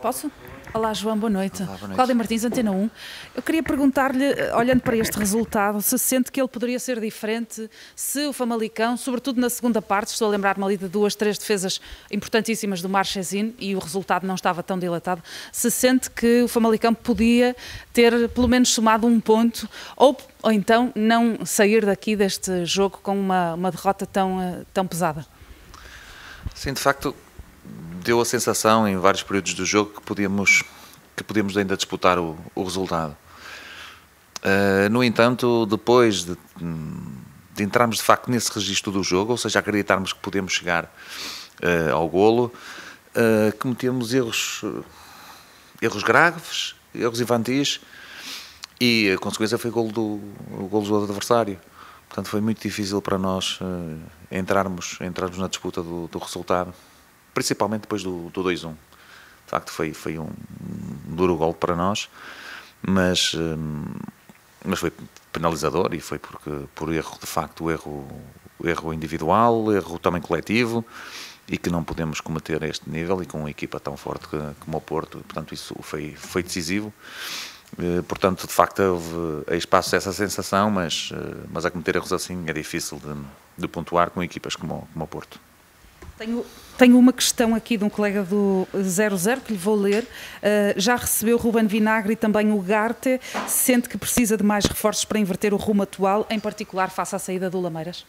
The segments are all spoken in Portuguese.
Posso? Olá, João, boa noite. Olá, boa noite. Cláudia Martins, Antena 1. Eu queria perguntar-lhe, eh, olhando para este resultado, se sente que ele poderia ser diferente se o Famalicão, sobretudo na segunda parte, estou a lembrar-me ali de duas, três defesas importantíssimas do Marchesin e o resultado não estava tão dilatado, se sente que o Famalicão podia ter pelo menos somado um ponto ou, ou então não sair daqui deste jogo com uma, uma derrota tão, eh, tão pesada? Sim, de facto, deu a sensação em vários períodos do jogo que podíamos, que podíamos ainda disputar o, o resultado. Uh, no entanto, depois de, de, entrarmos de facto nesse registro do jogo, ou seja, acreditarmos que podemos chegar uh, ao golo, uh, cometemos erros, erros graves, erros infantis, e a consequência foi o golo do, o golo do adversário. Portanto, foi muito difícil para nós entrarmos, entrarmos na disputa do, do resultado principalmente depois do, do 2-1. De facto, foi, foi um, duro golpe para nós, mas, hum, mas foi penalizador e foi porque, por erro, de facto, erro, erro individual, erro também coletivo e que não podemos cometer a este nível e com uma equipa tão forte como o Porto, portanto isso foi, foi decisivo. Eh, portanto, de facto, houve espaço a essa sensação, mas, eh, mas a cometer erros assim é difícil de, de pontuar com equipas como, como o Porto. Tenho, tenho uma questão aqui de um colega do 00 que lhe vou ler. Uh, já recebeu Ruben Vinagre e também o Garte. Sente que precisa de mais reforços para inverter o rumo atual, em particular face à saída do Lameiras?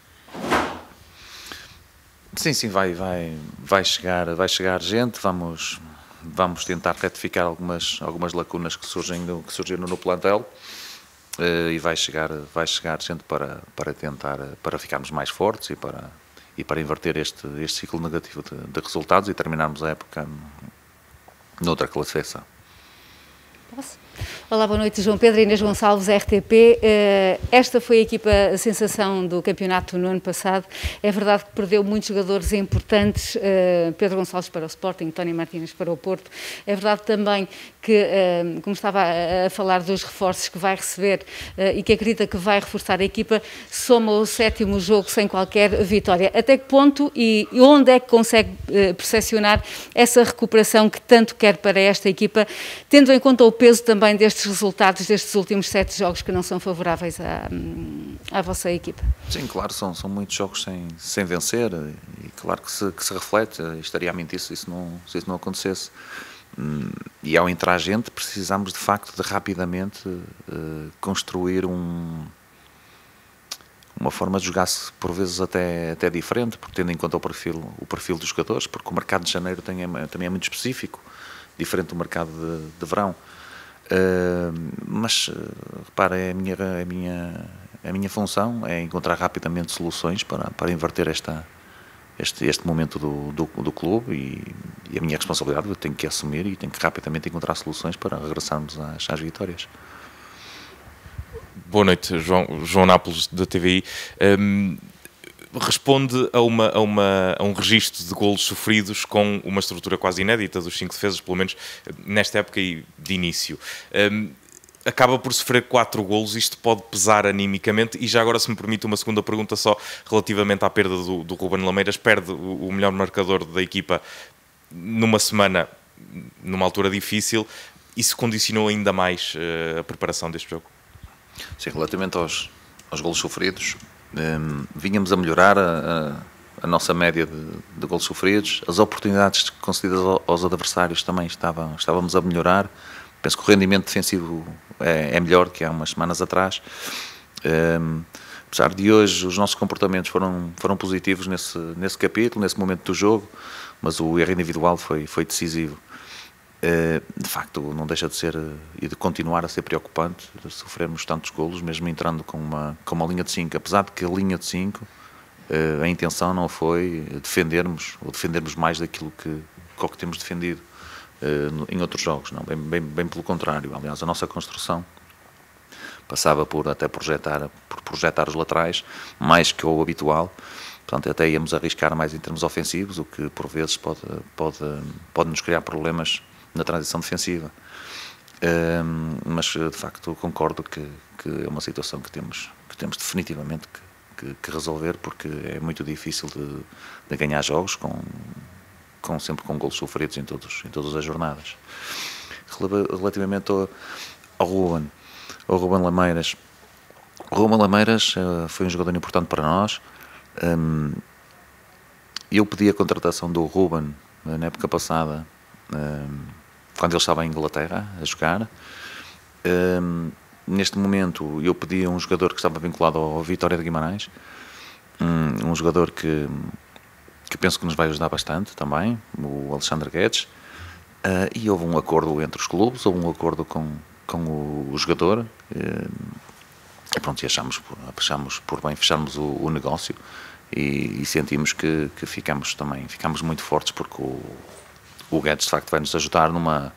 Sim, sim, vai, vai, vai, chegar, vai chegar gente. Vamos, vamos tentar retificar algumas, algumas lacunas que, surgem, que surgiram no plantel. Uh, e vai chegar, vai chegar gente para, para tentar para ficarmos mais fortes e para e para inverter este, este ciclo negativo de, de resultados e terminarmos a época noutra classificação. Posso? Olá, boa noite, João Pedro Inês Gonçalves, RTP. Eh, esta foi a equipa a sensação do campeonato no ano passado. É verdade que perdeu muitos jogadores importantes, eh, Pedro Gonçalves para o Sporting, Tony Martínez para o Porto. É verdade também que, eh, como estava a falar dos reforços que vai receber e que acredita que vai reforçar a equipa, soma o sétimo jogo sem qualquer vitória. Até que ponto e onde é que consegue percepcionar essa recuperação que tanto quer para esta equipa, tendo em conta o peso também destes estes resultados destes últimos sete jogos que não são favoráveis à, à vossa equipa? Sim, claro, são, são muitos jogos sem, sem vencer e claro que se, que se reflete, estaria a mentir se isso não, se isso não acontecesse. Hum, e ao entrar gente, precisamos de facto de rapidamente uh, construir um, uma forma de jogar-se por vezes até, até diferente, porque tendo em conta o perfil, o perfil dos jogadores, porque o mercado de janeiro tem, é, também é muito específico, diferente do mercado de, de verão. Mas repara, é a minha, a, minha, a minha função é encontrar rapidamente soluções para, para inverter esta, este, este momento do, do, do clube e, e, a minha responsabilidade eu tenho que assumir e tenho que rapidamente encontrar soluções para regressarmos às, às vitórias. Boa noite, João, João Nápoles da TVI. Um, responde a, uma, a, uma, a um registro de golos sofridos com uma estrutura quase inédita dos cinco defesas, pelo menos nesta época de início. Um, acaba por sofrer quatro golos, isto pode pesar animicamente. E já agora, se me permite, uma segunda pergunta só relativamente à perda do, do Ruben Lameiras. Perde o, o melhor marcador da equipa numa semana, numa altura difícil. Isso condicionou ainda mais uh, a preparação deste jogo? Sim, relativamente aos, aos golos sofridos, um, vínhamos a melhorar a, a, a nossa média de, de gols sofridos, as oportunidades concedidas aos adversários também estavam, estávamos a melhorar. Penso que o rendimento defensivo é, é melhor que há umas semanas atrás. Um, apesar de hoje os nossos comportamentos foram, foram positivos nesse, nesse capítulo, nesse momento do jogo, mas o erro individual foi, foi decisivo. Eh, de facto não deixa de ser eh, e de continuar a ser preocupante. Sofrermos tantos golos, mesmo entrando com uma, com uma linha de 5, apesar de que a linha de 5 eh, a intenção não foi defendermos ou defendermos mais daquilo que, que, temos defendido em outros jogos, não, bem, bem, bem pelo contrário, aliás a nossa construção passava por até projetar, por projetar os laterais mais que o habitual, portanto até íamos arriscar mais em termos ofensivos, o que por vezes pode, pode, pode nos criar problemas na transição defensiva. Um, mas de facto concordo que, que, é uma situação que temos, que temos definitivamente que, que, que resolver porque é muito difícil de, de, ganhar jogos com, com, sempre com golos sofridos em, todos, em todas as jornadas. Relativamente ao, ao Ruben, ao Ruben Lameiras, o Ruben Lameiras uh, foi um jogador importante para nós. Um, eu pedi a contratação do Ruben na época passada, um, quando ele estava em Inglaterra a jogar. Um, neste momento, eu pedi a um jogador que estava vinculado ao Vitória de Guimarães, um, um jogador que, que penso que nos vai ajudar bastante também, o Alexandre Guedes. Uh, e houve um acordo entre os clubes, houve um acordo com, com o, o jogador. Uh, e pronto, e achamos, achamos por bem fecharmos o, o negócio e, e, sentimos que, que ficamos também ficamos muito fortes porque o, o Guedes de facto vai nos ajudar numa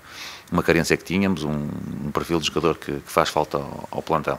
uma carência que tínhamos, um, um perfil de jogador que, que faz falta ao, ao plantel.